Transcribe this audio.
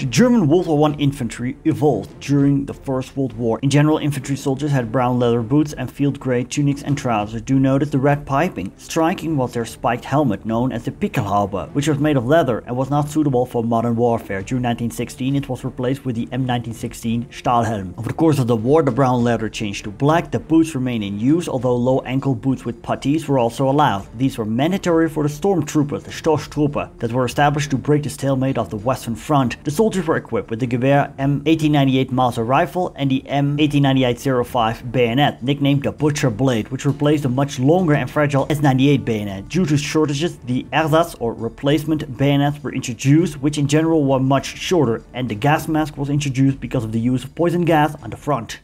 The German World War I infantry evolved during the First World War. In general, infantry soldiers had brown leather boots and field grey tunics and trousers. Do notice the red piping. Striking was their spiked helmet known as the Pickelhaube, which was made of leather and was not suitable for modern warfare. During 1916 it was replaced with the M1916 Stahlhelm. Over the course of the war the brown leather changed to black. The boots remained in use although low ankle boots with puttees were also allowed. These were mandatory for the stormtroopers, the Stoßtruppe, that were established to break the stalemate of the Western Front. The soldiers were equipped with the Gewehr M1898 Mauser rifle and the M1898-05 bayonet, nicknamed the Butcher Blade, which replaced the much longer and fragile S98 bayonet. Due to shortages, the ersatz or replacement bayonets were introduced, which in general were much shorter, and the gas mask was introduced because of the use of poison gas on the front.